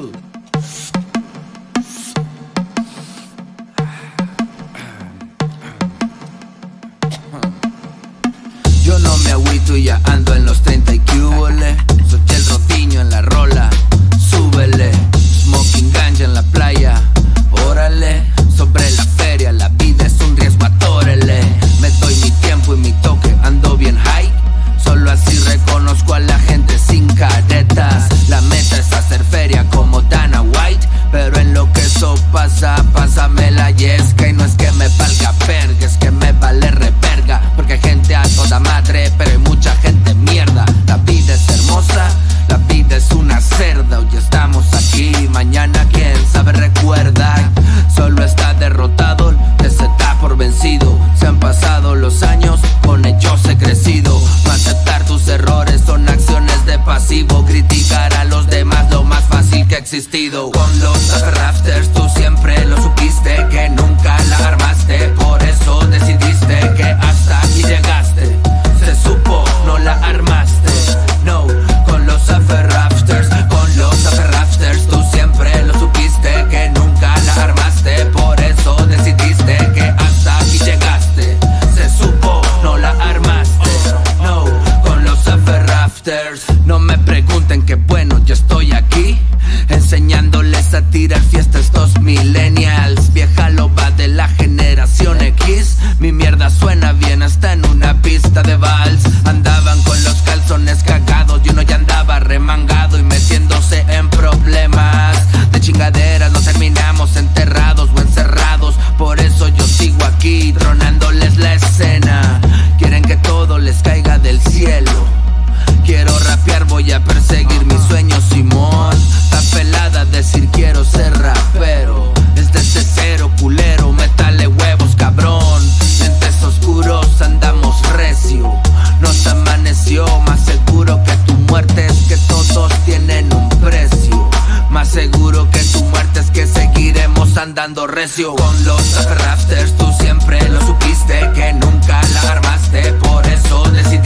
Yahoo! Con los rafters tú siempre lo supiste Que nunca la armaste. Por eso decidiste que hasta aquí llegaste. Se supo, no la armaste. No, con los rafters Con los rafters tú siempre lo supiste Que nunca la armaste. Por eso decidiste que hasta aquí llegaste. Se supo, no la armaste. No, con los rafters No me pregunten que bueno, yo estoy aquí tirar fiesta estos millennials. andando recio Con los rafters tú siempre lo supiste Que nunca la armaste. Por eso decidí